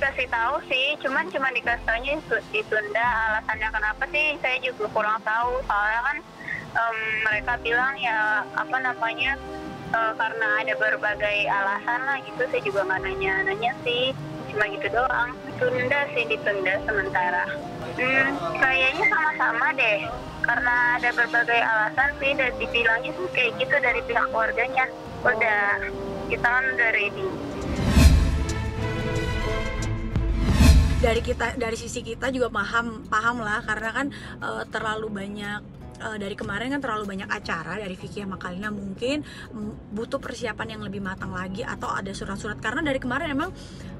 dikasih tahu sih, cuman cuma dikasih tahunya ditunda. Alasannya kenapa sih? Saya juga kurang tahu. Soalnya kan um, mereka bilang ya apa namanya uh, karena ada berbagai alasan lah gitu. Saya juga nggak nanya-nanya sih cuma gitu doang. Tunda sih ditunda sementara. Hmm, kayaknya sama-sama deh. Karena ada berbagai alasan sih dan dibilangnya sih kayak gitu dari pihak keluarganya. Udah kita kan udah ready. dari kita dari sisi kita juga paham paham lah karena kan eh, terlalu banyak eh, dari kemarin kan terlalu banyak acara dari Vicky sama Kalina mungkin butuh persiapan yang lebih matang lagi atau ada surat-surat. Karena dari kemarin emang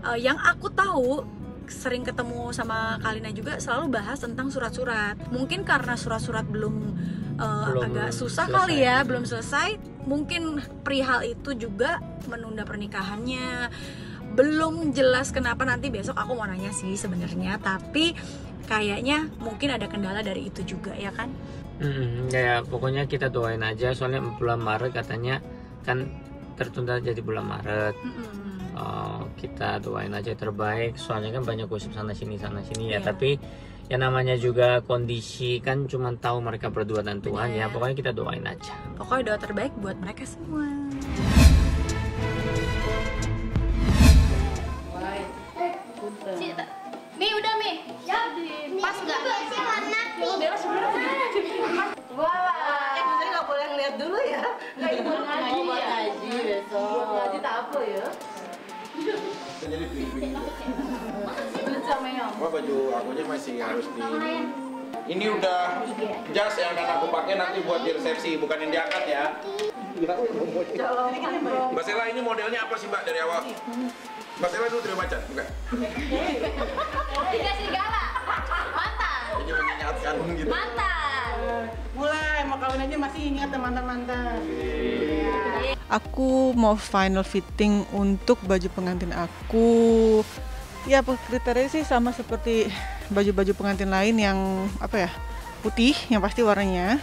eh, yang aku tahu sering ketemu sama Kalina juga selalu bahas tentang surat-surat. Mungkin karena surat-surat belum eh, Belum agak susah selesai. kali ya belum selesai mungkin perihal itu juga menunda pernikahannya belum jelas kenapa nanti besok aku mau nanya sih sebenarnya tapi kayaknya mungkin ada kendala dari itu juga ya kan Mm-mm, ya pokoknya kita doain aja soalnya bulan Maret katanya kan tertunda jadi bulan Maret Mm-mm. Oh, kita doain aja terbaik soalnya kan banyak gosip sana sini sana sini ya Iya. tapi ya namanya juga kondisi kan cuma tahu mereka berdua dan Tuhan ya Bener. pokoknya kita doain aja pokoknya doa terbaik buat mereka semua Mi udah Mi. Pas nggak? Beres beres. Wah, eh Putri nggak boleh ngeliat dulu ya. Nggak ibu ngaji Mau buat ya. ngaji besok. Ngaji tak apa ya? jadi. Wah baju aku aja masih harus di ini udah jas yang akan aku pakai nanti buat di resepsi bukan yang diangkat ya Mbak Sela ini modelnya apa sih Mbak dari awal? Mbak Sela dulu terima macan, bukan? Tiga serigala. Mantan. Jadi mengingatkan gitu Mantan. Mulai mau kawin aja masih ingat mantan-mantan. Aku mau final fitting untuk baju pengantin aku. Ya kriteria sih sama seperti baju-baju pengantin lain yang apa ya putih yang pasti warnanya,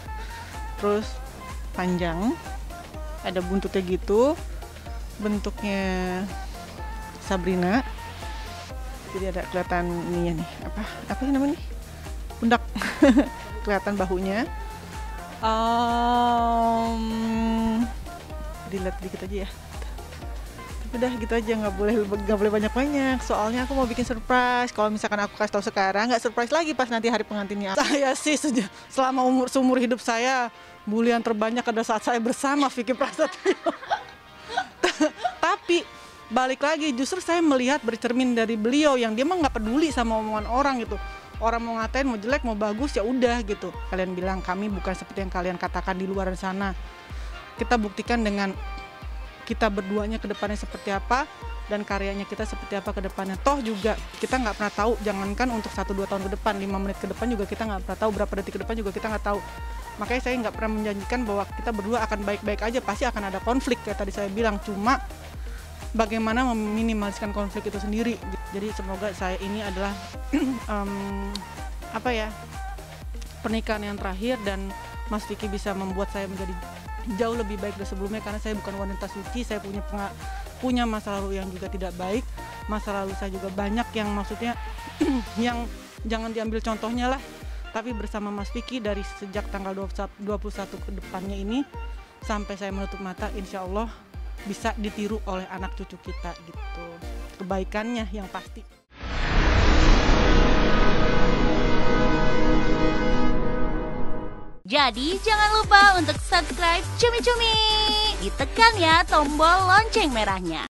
terus panjang, ada buntutnya gitu, bentuknya Sabrina. Jadi ada kelihatan ininya nih apa apa sih namanya? Pundak kelihatan bahunya. Um, dilihat dikit aja ya. Tapi udah gitu aja nggak boleh nggak boleh banyak banyak. Soalnya aku mau bikin surprise. Kalau misalkan aku kasih tahu sekarang nggak surprise lagi pas nanti hari pengantinnya. Saya sih selama umur seumur hidup saya bulian terbanyak pada saat saya bersama Vicky Prasetyo. Balik lagi justru saya melihat bercermin dari beliau yang dia mah nggak peduli sama omongan orang gitu. Orang mau ngatain mau jelek mau bagus ya udah gitu. Kalian bilang kami bukan seperti yang kalian katakan di luar sana. Kita buktikan dengan kita berduanya ke depannya seperti apa dan karyanya kita seperti apa ke depannya. Toh juga kita nggak pernah tahu. Jangankan untuk satu dua tahun ke depan lima menit ke depan juga kita nggak pernah tahu. Berapa detik ke depan juga kita nggak tahu. Makanya saya nggak pernah menjanjikan bahwa kita berdua akan baik-baik aja. Pasti akan ada konflik kayak tadi saya bilang. Cuma bagaimana meminimaliskan konflik itu sendiri. Jadi semoga saya ini adalah em, apa ya pernikahan yang terakhir dan Mas Vicky bisa membuat saya menjadi jauh lebih baik dari sebelumnya karena saya bukan wanita suci, saya punya punya masa lalu yang juga tidak baik, masa lalu saya juga banyak yang maksudnya yang jangan diambil contohnya lah. Tapi bersama Mas Vicky dari sejak tanggal 21 21 ke depannya ini sampai saya menutup mata, insya Allah bisa ditiru oleh anak cucu kita gitu. Kebaikannya yang pasti. Jadi jangan lupa untuk subscribe Cumi Cumi. Ditekan ya tombol lonceng merahnya.